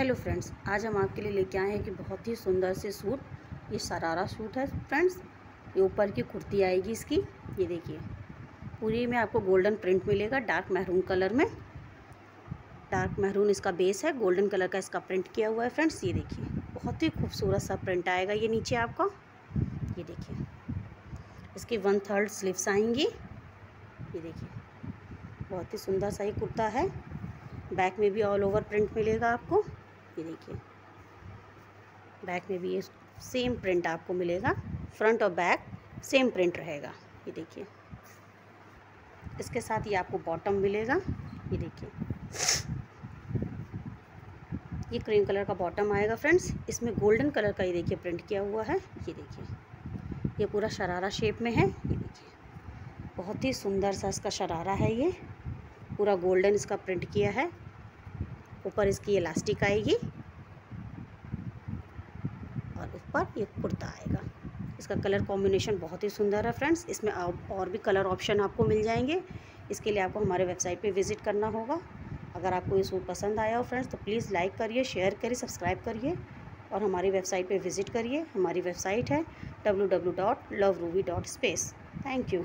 Hello friends, आज हम आपके लिए लेके आए हैं कि बहुत ही सुंदर से सूट। ये सरारा सूट है फ्रेंड्स, ये ऊपर की कुर्ती आएगी इसकी, ये देखिए। पूरी में आपको गोल्डन प्रिंट मिलेगा, डार्क महरून कलर में। डार्क महरून इसका बेस है, गोल्डन कलर का इसका प्रिंट किया हुआ है फ्रेंड्स, ये देखिए। बहुत ही खूबसूरत सा प्रिंट आएगा ये नीचे आपका, ये देखिए। इसकी वन थर्ड स्लीव्स आएँगी, ये देखिए। बहुत ही सुंदर सा ये कुर्ता है। बैक में भी ऑल ओवर प्रिंट मिलेगा आपको। ये देखिए बैक में भी ये सेम प्रिंट आपको मिलेगा। फ्रंट और बैक सेम प्रिंट रहेगा। ये देखिए। इसके साथ ये आपको बॉटम मिलेगा। ये देखिए। ये क्रीम कलर का बॉटम आएगा फ्रेंड्स इसमें गोल्डन कलर का ये देखिए प्रिंट किया हुआ है। ये देखिए। ये पूरा शरारा शेप में है। ये देखिए। बहुत ही सुंदर सा इसका शरारा है ये। पूरा गोल्डन इसका प्रिंट किया है। ऊपर इसकी इलास्टिक आएगी। और ऊपर ये कुर्ता आएगा। इसका कलर कॉम्बिनेशन बहुत ही सुंदर है फ्रेंड्स इसमें और भी कलर ऑप्शन आपको मिल जाएँगे। इसके लिए आपको हमारे वेबसाइट पे विज़िट करना होगा। अगर आपको ये सूट पसंद आया हो फ्रेंड्स तो प्लीज़ लाइक करिए शेयर करिए सब्सक्राइब करिए। और हमारी वेबसाइट पे विज़िट करिए। हमारी वेबसाइट है डब्ल्यू डब्ल्यू डॉट लव रूवी स्पेस थैंक यू